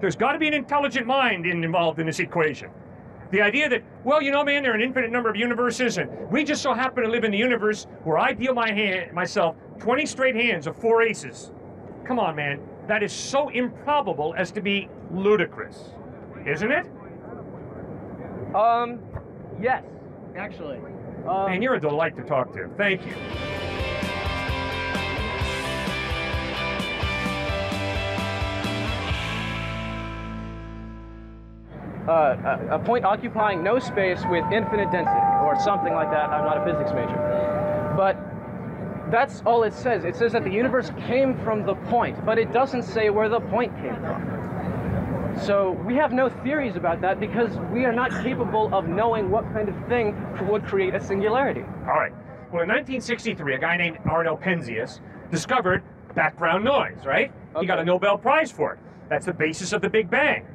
There's got to be an intelligent mind in, involved in this equation. The idea that, well, you know, man, there are an infinite number of universes, and we just so happen to live in the universe where I deal my hand, myself 20 straight hands of four aces. Come on, man. That is so improbable as to be ludicrous, isn't it? Um, yes, actually. Um, Man, you're a delight to talk to. Thank you. Uh, a, a point occupying no space with infinite density, or something like that. I'm not a physics major. But that's all it says. It says that the universe came from the point, but it doesn't say where the point came from. So we have no theories about that because we are not capable of knowing what kind of thing would create a singularity. All right. Well, in 1963, a guy named Arno Penzias discovered background noise, right? He got a Nobel Prize for it. That's the basis of the Big Bang.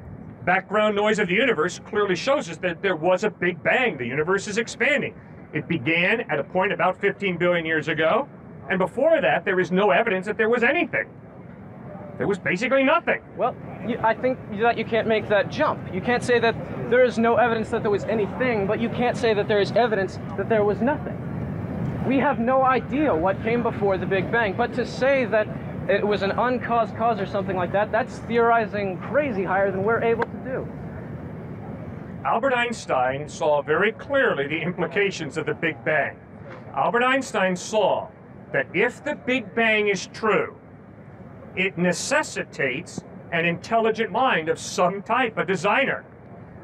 Background noise of the universe clearly shows us that there was a Big Bang. The universe is expanding. It began at a point about 15 billion years ago, and before that, there is no evidence that there was anything. There was basically nothing. Well, you, I think that you can't make that jump. You can't say that there is no evidence that there was anything, but you can't say that there is evidence that there was nothing. We have no idea what came before the Big Bang, but to say that it was an uncaused cause or something like that, that's theorizing crazy higher than we're able to do. Albert Einstein saw very clearly the implications of the Big Bang. Albert Einstein saw that if the Big Bang is true, it necessitates an intelligent mind of some type, a designer.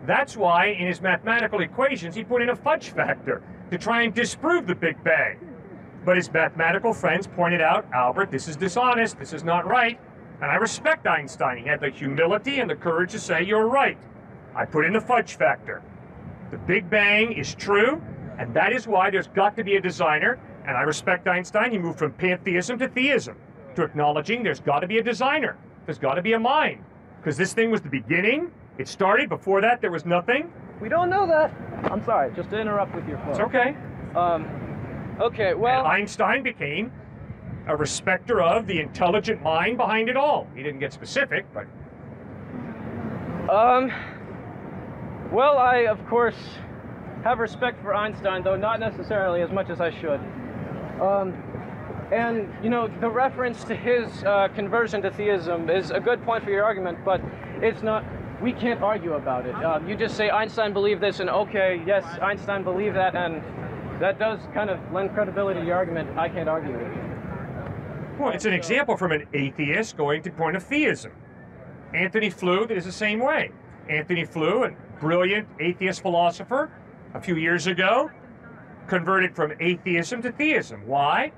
That's why in his mathematical equations he put in a fudge factor to try and disprove the Big Bang. But his mathematical friends pointed out, Albert, this is dishonest, this is not right. And I respect Einstein. He had the humility and the courage to say, you're right. I put in the fudge factor. The Big Bang is true, and that is why there's got to be a designer. And I respect Einstein. He moved from pantheism to theism, to acknowledging there's got to be a designer. There's got to be a mind. Because this thing was the beginning. It started. Before that, there was nothing. We don't know that. I'm sorry, just to interrupt with your phone. It's okay. Um, okay, And well, Einstein became a respecter of the intelligent mind behind it all. He didn't get specific, but Um, well, I, of course, have respect for Einstein, though not necessarily as much as I should. Um, and, you know, the reference to his uh, conversion to theism is a good point for your argument, but it's not, we can't argue about it. Um, you just say Einstein believed this, and okay, yes, Einstein believed that, and that does kind of lend credibility to your argument. I can't argue with it. Well, it's an example from an atheist going to point of theism. Antony Flew is the same way. Antony Flew, a brilliant atheist philosopher, a few years ago, converted from atheism to theism. Why?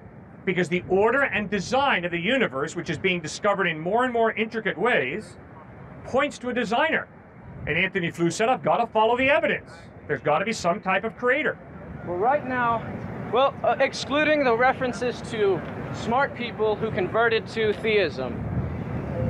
Because the order and design of the universe, which is being discovered in more and more intricate ways, points to a designer. And Antony Flew said, I've got to follow the evidence. There's got to be some type of creator. Well, right now, well, uh, excluding the references to smart people who converted to theism,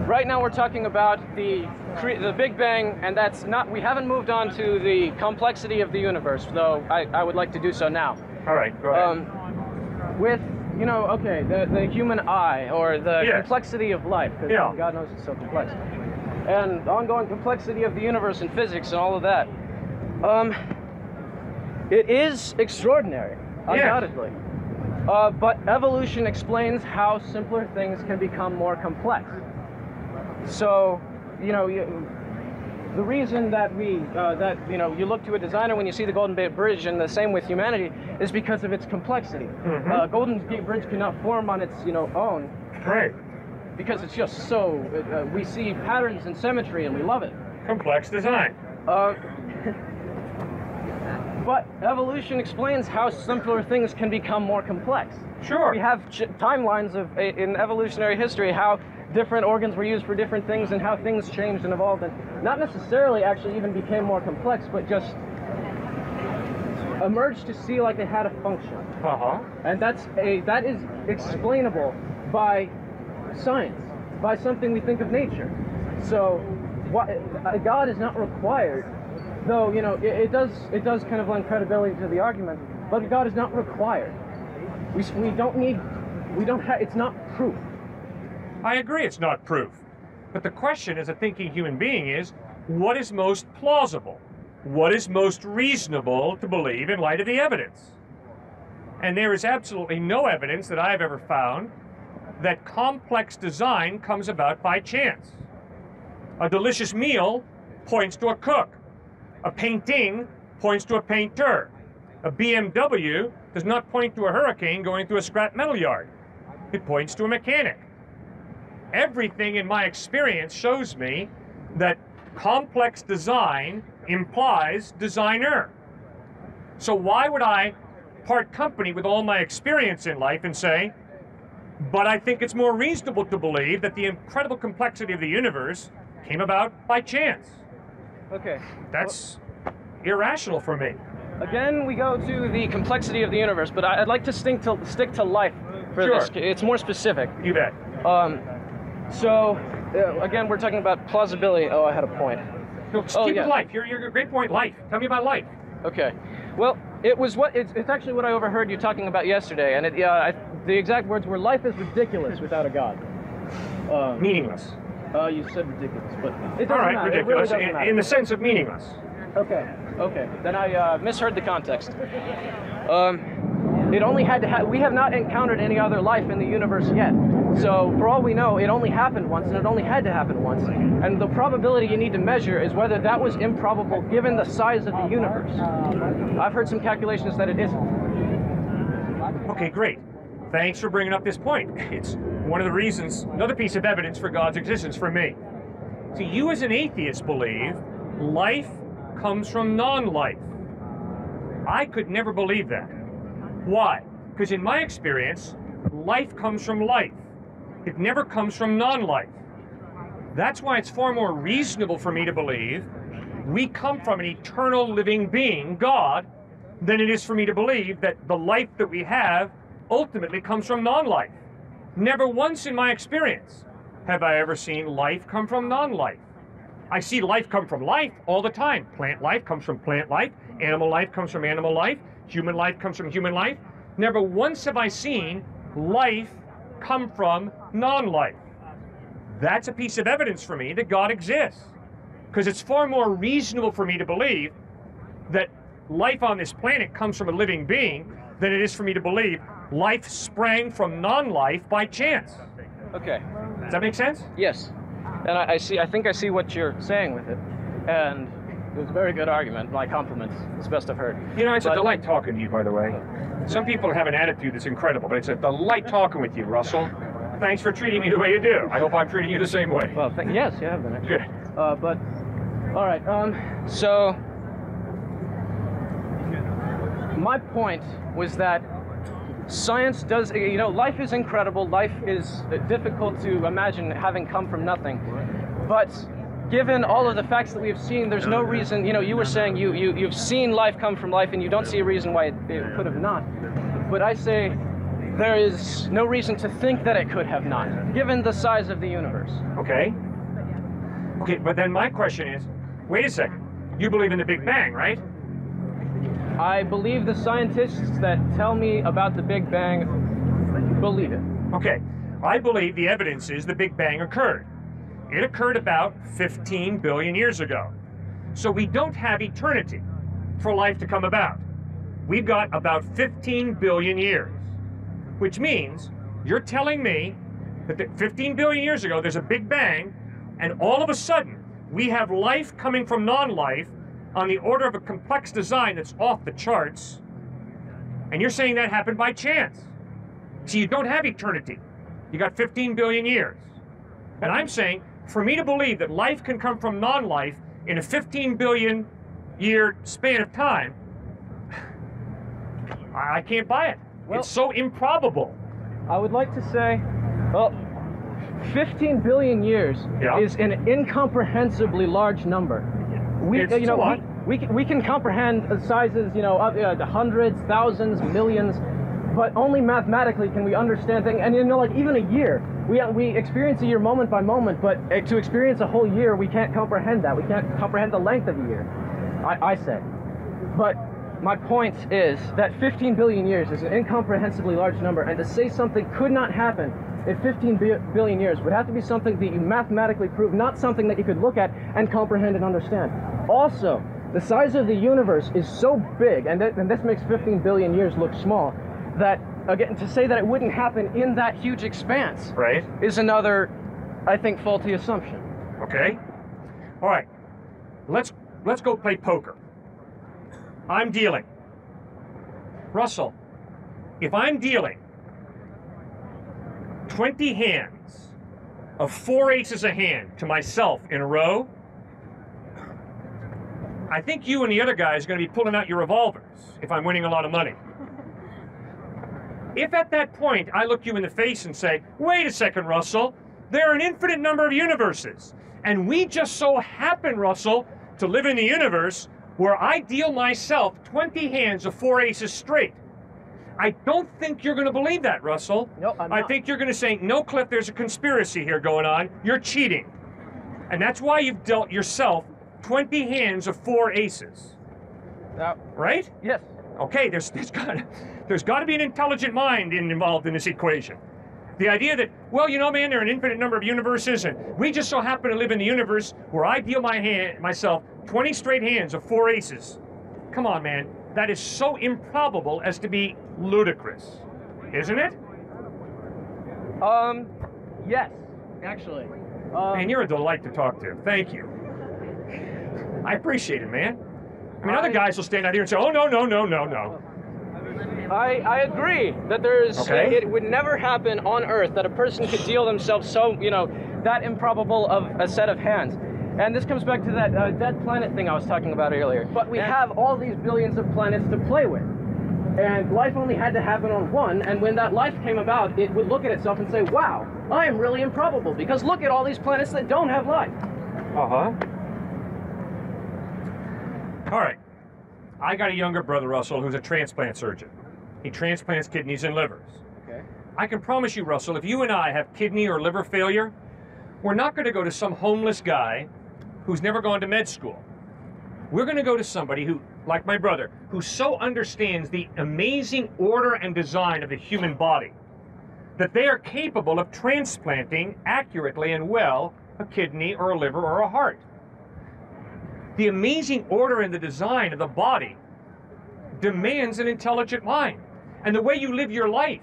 right now we're talking about the cre- the Big Bang, and that's not. We haven't moved on to the complexity of the universe, though. I, I would like to do so now. All right, go ahead. Um, with you know, okay, the the human eye or the Yes. complexity of life, because Yeah. God knows it's so complex, and the ongoing complexity of the universe and physics and all of that. Um, it is extraordinary, Yes. undoubtedly. Uh, but evolution explains how simpler things can become more complex. So, you know, you, the reason that we uh, that you know you look to a designer when you see the Golden Gate Bridge, and the same with humanity, is because of its complexity. Mhm. Uh, Golden Gate Bridge cannot form on its you know own right. because it's just so. Uh, we see patterns and symmetry, and we love it. Complex design. Uh, but evolution explains how simpler things can become more complex. Sure. We have ch- timelines of in evolutionary history how different organs were used for different things and how things changed and evolved and not necessarily actually even became more complex, but just emerged to see like they had a function. Uh huh. And that's a that is explainable by science, by something we think of nature. So, why, uh, God is not required, though you know it, it does it does kind of lend credibility to the argument. But God is not required. We we don't need we don't have it's not proof. I agree it's not proof. But the question as a thinking human being is what is most plausible? What is most reasonable to believe in light of the evidence? And there is absolutely no evidence that I've ever found that complex design comes about by chance. A delicious meal points to a cook. A painting points to a painter. A BMW does not point to a hurricane going through a scrap metal yard. It points to a mechanic. Everything in my experience shows me that complex design implies designer. So why would I part company with all my experience in life and say, but I think it's more reasonable to believe that the incredible complexity of the universe came about by chance. Okay. That's irrational for me. Again, we go to the complexity of the universe, but I'd like to stick to stick to life for Sure. this. It's more specific. You bet. Um, so uh, again, we're talking about plausibility. Oh, I had a point. No, just Oh, keep yeah. life. You're, you're a great point. Life. Tell me about life. Okay. Well, it was what it's, it's actually what I overheard you talking about yesterday, and it, yeah, I, the exact words were "Life is ridiculous without a God." Um, Meaningless. Uh, you said ridiculous, but it doesn't All right, matter. It really ridiculous. doesn't in, matter. in the sense of meaningless. Okay, okay. Then I uh, misheard the context. Um, it only had to ha- we have not encountered any other life in the universe yet. So, for all we know, it only happened once, and it only had to happen once. And the probability you need to measure is whether that was improbable given the size of the universe. I've heard some calculations that it isn't. Okay, great. Thanks for bringing up this point. It's one of the reasons, another piece of evidence for God's existence for me. See, you as an atheist believe life comes from non life. I could never believe that. Why? Because in my experience, life comes from life, it never comes from non life. That's why it's far more reasonable for me to believe we come from an eternal living being, God, than it is for me to believe that the life that we have ultimately comes from non life. Never once in my experience have I ever seen life come from non life. I see life come from life all the time. Plant life comes from plant life, animal life comes from animal life, human life comes from human life. Never once have I seen life come from non life. That's a piece of evidence for me that God exists. Because it's far more reasonable for me to believe that life on this planet comes from a living being than it is for me to believe life sprang from non life by chance. Okay. Does that make sense? Yes. And I, I see. I think I see what you're saying with it, and it was a very good argument. My compliments. It's the best I've heard. You know, it's a delight talking to you, by the way. Some people have an attitude that's incredible, but it's a delight talking with you, Russell. Thanks for treating me the way you do. I hope I'm treating you the same way. Well, th- yes, you have been. actually. Good. Uh, but all right. Um, so my point was that science does. You know, life is incredible. Life is difficult to imagine having come from nothing. But given all of the facts that we have seen, there's no reason. You know, you were saying you you you've seen life come from life, and you don't see a reason why it, it could have not. But I say. There is no reason to think that it could have not, given the size of the universe. Okay. Okay, but then my question is wait a second. You believe in the Big Bang, right? I believe the scientists that tell me about the Big Bang believe it. Okay. I believe the evidence is the Big Bang occurred. It occurred about 15 billion years ago. So we don't have eternity for life to come about. We've got about 15 billion years, which means you're telling me that 15 billion years ago there's a Big Bang, and all of a sudden we have life coming from non life on the order of a complex design that's off the charts, and you're saying that happened by chance. See, you don't have eternity. You got 15 billion years. And I'm saying, for me to believe that life can come from non life in a 15 billion year span of time, I can't buy it. Well- it's so improbable. I would like to say, well, 15 billion years Yeah. is an incomprehensibly large number. We, It's you know, we, we, can, we can comprehend sizes, you know, of uh, the hundreds, thousands, millions, but only mathematically can we understand things. And you know, like even a year, we we experience a year moment by moment, but uh, to experience a whole year, we can't comprehend that. We can't comprehend the length of a year. I, I say, but my point is that 15 billion years is an incomprehensibly large number, and to say something could not happen in 15 bi- billion years would have to be something that you mathematically prove, not something that you could look at and comprehend and understand. Also, the size of the universe is so big, and, th- and this makes 15 billion years look small, that again, to say that it wouldn't happen in that huge expanse Right? is another, I think, faulty assumption. Okay? All right. Let's let's go play poker. I'm dealing. Russell, if I'm dealing 20 hands of four aces a hand to myself in a row, I think you and the other guy is going to be pulling out your revolvers if I'm winning a lot of money. If at that point I look you in the face and say, wait a second, Russell, there are an infinite number of universes, and we just so happen, Russell, to live in the universe where I deal myself 20 hands of four aces straight. I don't think you're going to believe that, Russell. No, I'm I not. think you're going to say, no, Cliffe, there's a conspiracy here going on. You're cheating. And that's why you've dealt yourself 20 hands of four aces, Now, right? yes, Okay, there's there's got there's got to be an intelligent mind in, involved in this equation. The idea that well, you know, man, there are an infinite number of universes, and we just so happen to live in the universe where I deal my hand myself 20 straight hands of four aces. Come on, man, that is so improbable as to be ludicrous, isn't it? um, yes, actually. Um, Man, you're a delight to talk to. Thank you. I appreciate it, man. I mean, other guys will stand out here and say, "Oh no, no, no, no, no." I, I agree that there's Okay. it would never happen on Earth that a person could deal themselves so you know that improbable of a set of hands. And this comes back to that uh, dead planet thing I was talking about earlier. But we have all these billions of planets to play with. And life only had to happen on one, and when that life came about, it would look at itself and say, wow, I am really improbable, because look at all these planets that don't have life. Uh huh. All right. I got a younger brother, Russell, who's a transplant surgeon. He transplants kidneys and livers. Okay. I can promise you, Russell, if you and I have kidney or liver failure, we're not going to go to some homeless guy who's never gone to med school. We're going to go to somebody who, like my brother, who so understands the amazing order and design of the human body that they are capable of transplanting accurately and well a kidney or a liver or a heart. The amazing order and the design of the body demands an intelligent mind. And the way you live your life,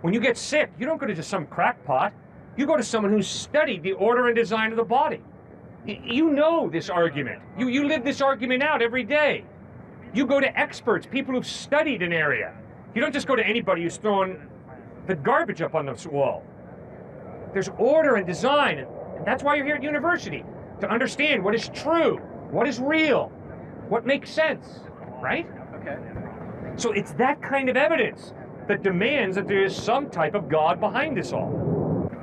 when you get sick, you don't go to just some crackpot. You go to someone who's studied the order and design of the body. You know this argument. You, you live this argument out every day. You go to experts, people who've studied an area. You don't just go to anybody who's throwing the garbage up on the wall. There's order and design, and that's why you're here at university to understand what is true, what is real, what makes sense, right? Okay. So it's that kind of evidence that demands that there is some type of God behind this all.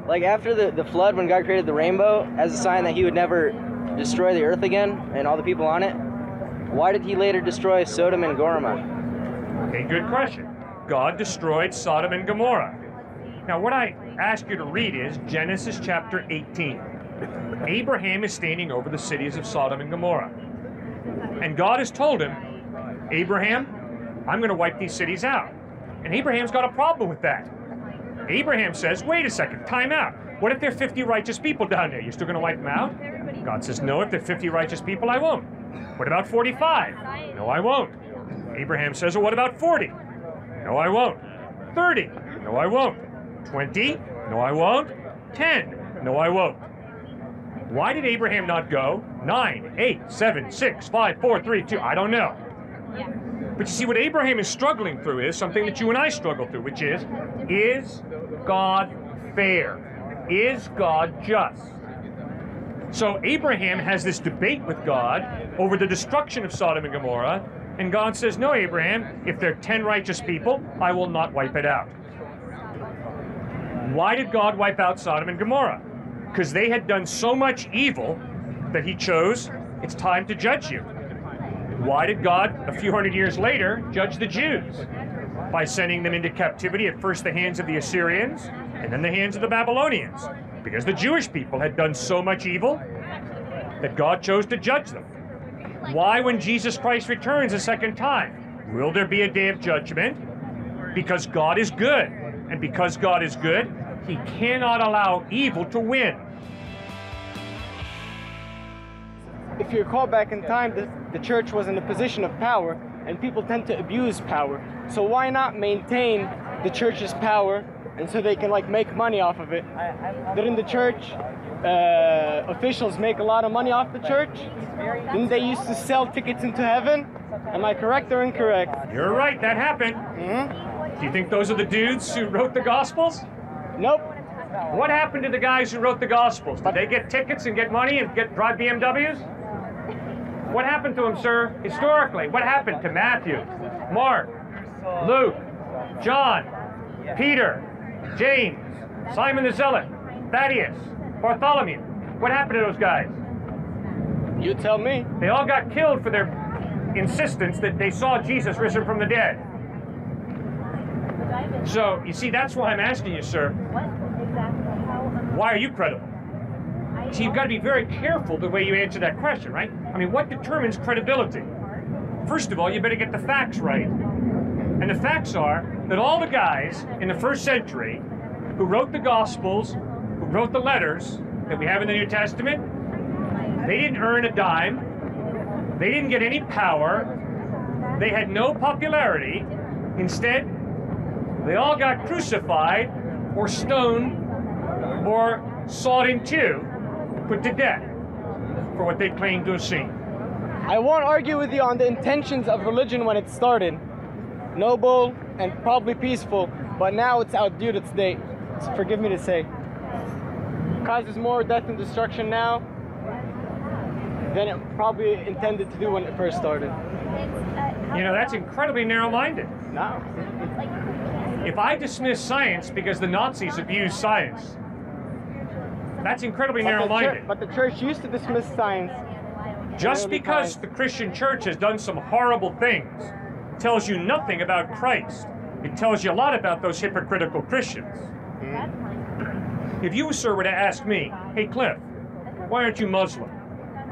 Like after the, the flood, when God created the rainbow as a sign that he would never destroy the earth again and all the people on it, why did he later destroy Sodom and Gomorrah? Okay, good question. God destroyed Sodom and Gomorrah. Now, what I ask you to read is Genesis chapter 18. Abraham is standing over the cities of Sodom and Gomorrah. And God has told him, Abraham, I'm going to wipe these cities out. And Abraham's got a problem with that. Abraham says, wait a second, time out. What if there are 50 righteous people down there? You're still going to wipe them out? God says, no, if there are 50 righteous people, I won't. What about 45? No, I won't. Abraham says, well, what about 40? No, I won't. 30? No, I won't. 20? No, I won't. 10? No, I won't. Why did Abraham not go? 9, 8, 7, 6, 5, 4, 3, 2. I don't know. But you see, what Abraham is struggling through is something that you and I struggle through, which is is God fair? Is God just? So Abraham has this debate with God over the destruction of Sodom and Gomorrah, and God says, No, Abraham, if there are 10 righteous people, I will not wipe it out. Why did God wipe out Sodom and Gomorrah? Because they had done so much evil that he chose, it's time to judge you. Why did God, a few hundred years later, judge the Jews? By sending them into captivity at first the hands of the Assyrians and then the hands of the Babylonians. Because the Jewish people had done so much evil that God chose to judge them. Why, when Jesus Christ returns a second time, will there be a day of judgment? Because God is good. And because God is good, He cannot allow evil to win. If you recall back in time, the, the church was in a position of power, and people tend to abuse power. So why not maintain the church's power, and so they can like make money off of it? Didn't the church uh, officials make a lot of money off the church? Didn't they used to sell tickets into heaven? Am I correct or incorrect? You're right, that happened. hmm Do you think those are the dudes who wrote the Gospels? Nope. What happened to the guys who wrote the Gospels? Did they get tickets and get money and get drive BMWs? What happened to them, sir? Historically, what happened to Matthew, Mark, Luke, John, Peter, James, Simon the Zealot, Thaddeus, Bartholomew? What happened to those guys? You tell me. They all got killed for their insistence that they saw Jesus risen from the dead. So, you see, that's why I'm asking you, sir, why are you credible? See, you've got to be very careful the way you answer that question, right? I mean, what determines credibility? First of all, you better get the facts right. And the facts are that all the guys in the first century who wrote the Gospels, who wrote the letters that we have in the New Testament, they didn't earn a dime. They didn't get any power. They had no popularity. Instead, they all got crucified or stoned or sawed in two, put to death for what they claim to have seen. I won't argue with you on the intentions of religion when it started. Noble and probably peaceful, but now it's outdue its date. So forgive me to say. Causes more death and destruction now than it probably intended to do when it first started. You know, that's incredibly narrow minded. No. If I dismiss science because the Nazis abused science, that's incredibly narrow-minded. but the church used to dismiss science. Just because the Christian church has done some horrible things tells you nothing about Christ. It tells you a lot about those hypocritical Christians. Hmm. If you, sir, were to ask me, hey, Cliffe, why aren't you Muslim?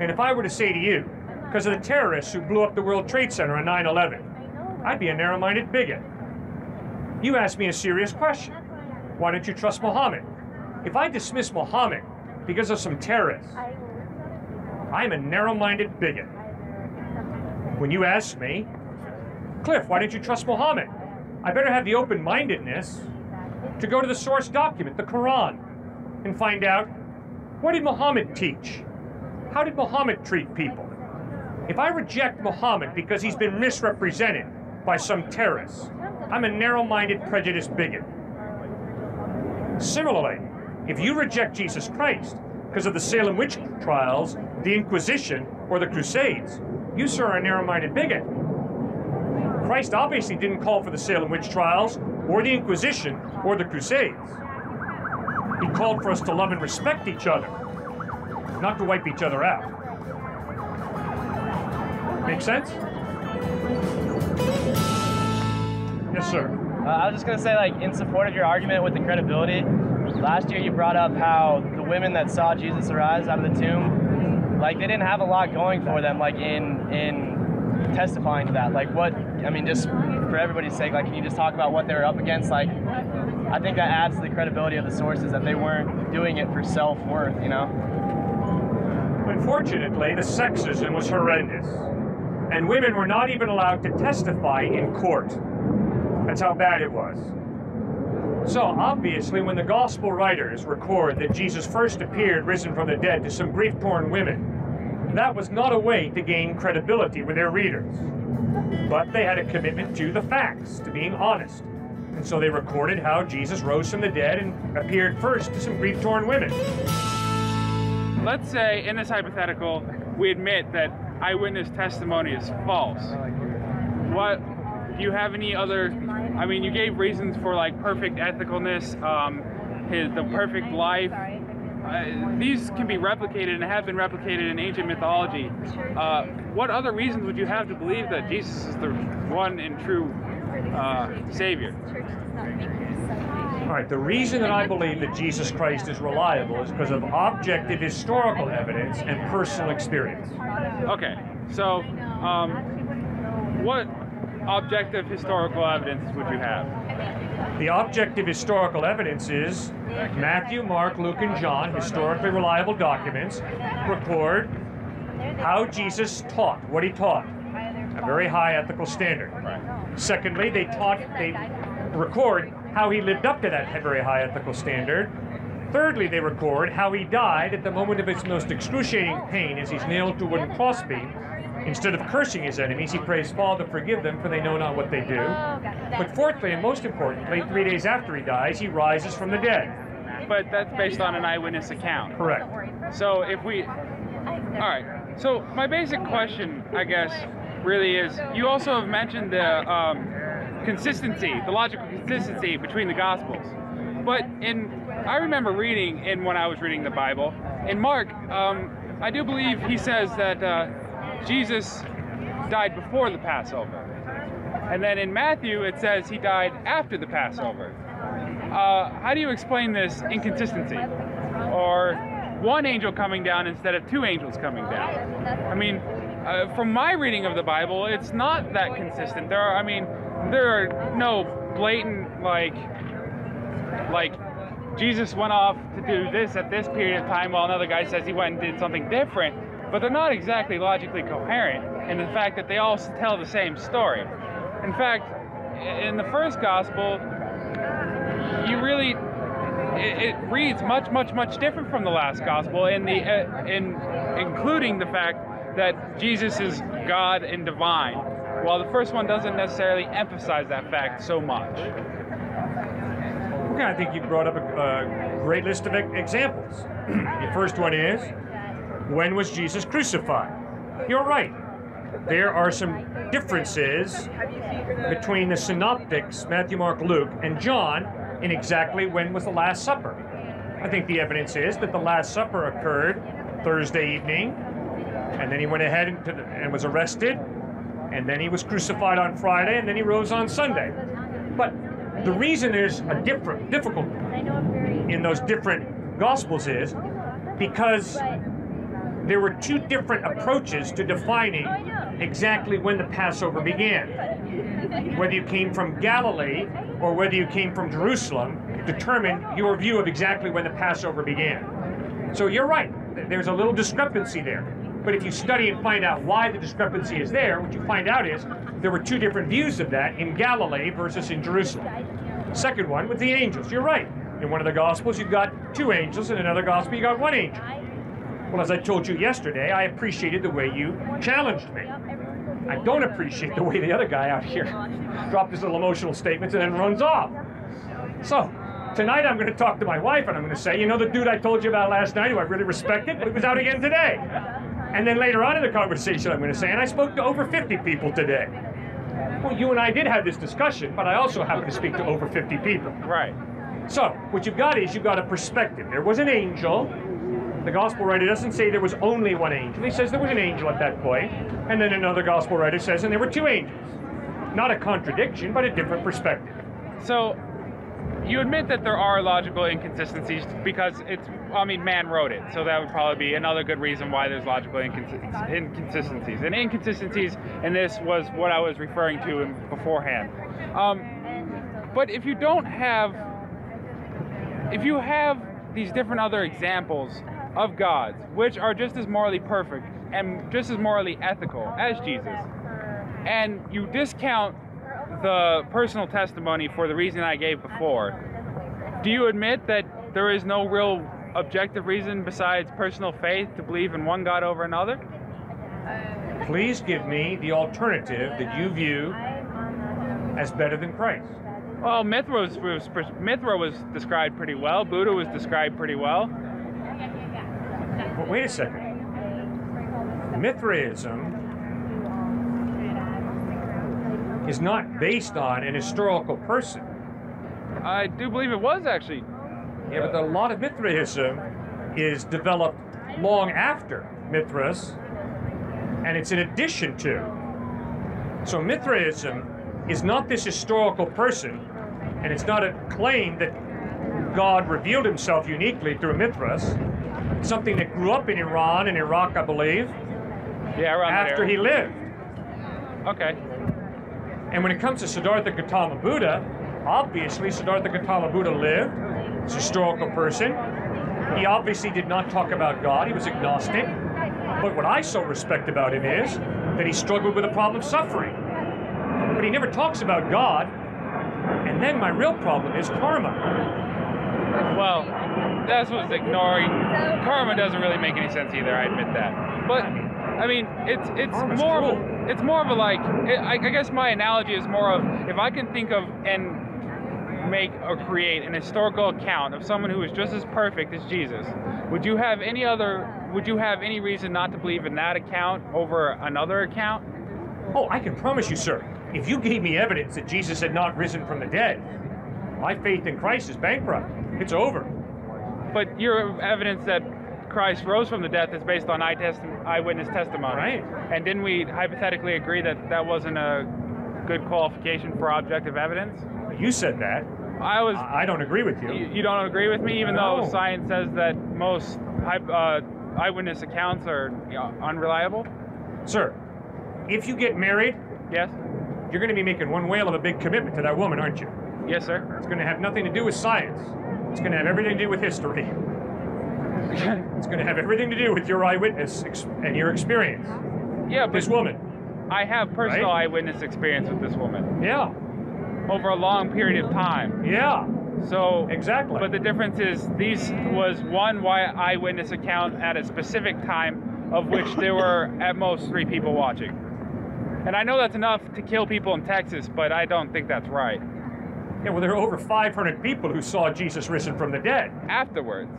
And if I were to say to you, because of the terrorists who blew up the World Trade Center on 9 11, I'd be a narrow minded bigot. You ask me a serious question why don't you trust Muhammad? If I dismiss Muhammad because of some terrorists, I'm a narrow minded bigot. When you ask me, Cliffe, why don't you trust Muhammad? I better have the open mindedness to go to the source document, the Quran, and find out what did Muhammad teach? How did Muhammad treat people? If I reject Muhammad because he's been misrepresented by some terrorists, I'm a narrow minded, prejudiced bigot. Similarly, if you reject Jesus Christ because of the Salem witch trials, the Inquisition, or the Crusades, you, sir, are a narrow minded bigot. Christ obviously didn't call for the Salem witch trials, or the Inquisition, or the Crusades. He called for us to love and respect each other, not to wipe each other out. Make sense? Yes, sir. Uh, I was just gonna say, like, in support of your argument with the credibility, last year you brought up how the women that saw Jesus arise out of the tomb, like, they didn't have a lot going for them, like, in in testifying to that. Like, what? I mean, just for everybody's sake, like, can you just talk about what they were up against? Like, I think that adds to the credibility of the sources that they weren't doing it for self worth, you know? Unfortunately, the sexism was horrendous, and women were not even allowed to testify in court. That's how bad it was. So, obviously, when the gospel writers record that Jesus first appeared risen from the dead to some grief torn women, that was not a way to gain credibility with their readers. But they had a commitment to the facts, to being honest. And so they recorded how Jesus rose from the dead and appeared first to some grief torn women. Let's say in this hypothetical, we admit that eyewitness testimony is false. What do you have any other? I mean, you gave reasons for like perfect ethicalness, um, his the perfect life. Uh, these can be replicated and have been replicated in ancient mythology. Uh, what other reasons would you have to believe that Jesus is the one and true uh, Savior? All right, the reason that I believe that Jesus Christ is reliable is because of objective historical evidence and personal experience. Okay, so um, what objective historical evidence would you have? The objective historical evidence is Matthew, Mark, Luke, and John, historically reliable documents, record how Jesus taught, what he taught, a very high ethical standard. Secondly, they taught, they record how he lived up to that very high ethical standard. Thirdly, they record how he died at the moment of his most excruciating pain as he's nailed to a wooden crossbeam. Instead of cursing his enemies, he prays, Father, forgive them, for they know not what they do. But fourthly, and most importantly, three days after he dies, he rises from the dead. But that's based on an eyewitness account. Correct. So if we, all right. So my basic question, I guess, really is: you also have mentioned the um, consistency, the logical consistency between the Gospels. But in, I remember reading in when I was reading the Bible, in Mark, um, I do believe he says that uh, Jesus died before the Passover, and then in Matthew it says he died after the Passover. Uh, how do you explain this inconsistency? Or one angel coming down instead of two angels coming down? I mean, uh, from my reading of the Bible, it's not that consistent. There are, I mean, there are no blatant like, like Jesus went off to do this at this period of time while another guy says he went and did something different. But they're not exactly logically coherent in the fact that they all tell the same story. In fact, in the first gospel, you really it, reads much much much different from the last gospel in the uh, in including the fact that Jesus is God and divine while the first one doesn't necessarily emphasize that fact so much Okay, I think you brought up a, a great list of examples. the first one is when was Jesus crucified? You're right. There are some differences between the synoptics, Matthew, Mark, Luke, and John in exactly when was the Last Supper. I think the evidence is that the Last Supper occurred Thursday evening, and then he went ahead and, the, and was arrested, and then he was crucified on Friday, and then he rose on Sunday. But the reason there's a different difficulty in those different gospels is because there were two different approaches to defining exactly when the Passover began. Whether you came from Galilee or whether you came from Jerusalem determined your view of exactly when the Passover began. So you're right, there's a little discrepancy there. But if you study and find out why the discrepancy is there, what you find out is there were two different views of that in Galilee versus in Jerusalem. Second one with the angels. You're right. In one of the Gospels, you've got two angels, in another Gospel, you've got one angel. Well, as I told you yesterday, I appreciated the way you challenged me. I don't appreciate the way the other guy out here dropped his little emotional statements and then runs off. So, tonight I'm going to talk to my wife and I'm going to say, you know the dude I told you about last night who I really respected? He was out again today. And then later on in the conversation, I'm going to say, and I spoke to over 50 people today. Well, you and I did have this discussion, but I also happened to speak to over 50 people. right So, what you've got is you've got a perspective. There was an angel. The gospel writer doesn't say there was only one angel. He says there was an angel at that point. And then another gospel writer says, and there were two angels. Not a contradiction, but a different perspective. so you admit that there are logical inconsistencies because it's i mean man wrote it so that would probably be another good reason why there's logical inconsist- inconsistencies and inconsistencies and this was what i was referring to in beforehand um, but if you don't have if you have these different other examples of gods which are just as morally perfect and just as morally ethical as jesus and you discount the personal testimony for the reason I gave before, do you admit that there is no real objective reason besides personal faith to believe in one God over another? Please give me the alternative that you view as better than Christ. Well, Mithra was, was Mithra was described pretty well. Buddha was described pretty well. But wait a second. Mithraism is not based on an historical person. I do believe it was actually. Yeah, but a lot of Mithraism is developed long after Mithras, and it's in addition to. So Mithraism is not this historical person, and it's not a claim that God revealed himself uniquely through Mithras. Something that grew up in Iran and Iraq, I believe, Yeah, around after area. he lived. Okay. And when it comes to Siddhartha Gautama Buddha, obviously, Siddhartha Gautama Buddha lived. He's a historical person. He obviously did not talk about God. He was agnostic. But what I so respect about him is that he struggled with the problem of suffering. But he never talks about God. And then my real problem is karma. Well, that's what's ignoring. Karma doesn't really make any sense either. I admit that. But I mean, it's it's Karma's more of a, it's more of a like. It, I, I guess my analogy is more of if I can think of and make or create an historical account of someone who is just as perfect as Jesus, would you have any other? Would you have any reason not to believe in that account over another account? Oh, I can promise you, sir, if you gave me evidence that Jesus had not risen from the dead, my faith in Christ is bankrupt. It's over. But your evidence that Christ rose from the death is based on eyewitness testimony. Right. And didn't we hypothetically agree that that wasn't a good qualification for objective evidence? You said that. I was. I I don't agree with you. You, you don't agree with me, even No. though science says that most uh, eyewitness accounts are you know, unreliable. Sir, if you get married, Yes. you're going to be making one whale of a big commitment to that woman, aren't you? Yes, sir. It's going to have nothing to do with science. It's going to have everything to do with history. It's going to have everything to do with your eyewitness ex- and your experience. Yeah, but This woman. I have personal Right? eyewitness experience with this woman Yeah. over a long period of time. Yeah. So Exactly. But the difference is these was one eyewitness account at a specific time, of which there were at most three people watching. And I know that's enough to kill people in Texas, but I don't think that's right. Yeah, well, there are over 500 people who saw Jesus risen from the dead. Afterwards,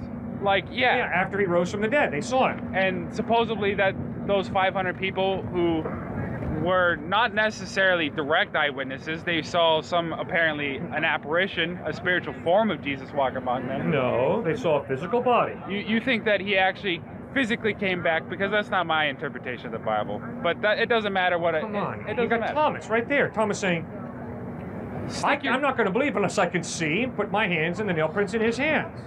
like yeah, Yeah, after he rose from the dead, they saw him. and supposedly that those 500 people who were not necessarily direct eyewitnesses, they saw some apparently an apparition, a spiritual form of Jesus walk among them. No, they saw a physical body. You, you think that he actually physically came back because that's not my interpretation of the Bible. But that, it doesn't matter what Come it, on. It, it you doesn't got matter. Thomas right there. Thomas saying, I, I'm not going to believe unless I can see and put my hands in the nail prints in his hands.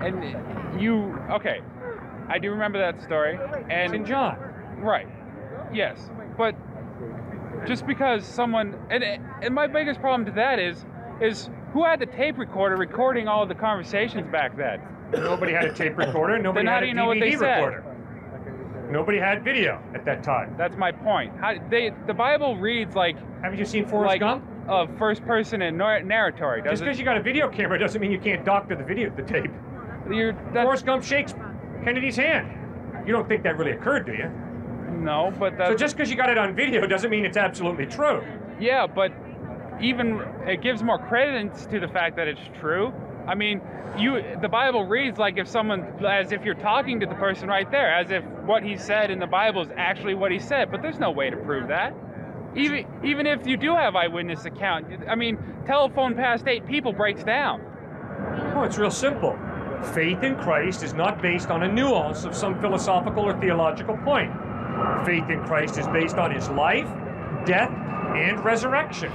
And you okay? I do remember that story. It's in And John. right, yes, but just because someone and and my biggest problem to that is is who had the tape recorder recording all of the conversations back then? Nobody had a tape recorder. Nobody had a you know what DVD recorder. Nobody had video at that time. That's my point. How, they the Bible reads like Haven't you seen Forrest like Gump? A first person and nar- narratory. Just because you got a video camera doesn't mean you can't doctor the video, the tape. You're, that's, Forrest Gump shakes Kennedy's hand. You don't think that really occurred, do you? no, but that's So just because you got it on video doesn't mean it's absolutely true. Yeah, but even it gives more credence to the fact that it's true. I mean, you the Bible reads like if someone as if you're talking to the person right there, as if what he said in the Bible is actually what he said, but there's no way to prove that. Even even if you do have eyewitness account, I mean, telephone past eight people breaks down. Oh, it's real simple. Faith in Christ is not based on a nuance of some philosophical or theological point. Faith in Christ is based on his life, death, and resurrection.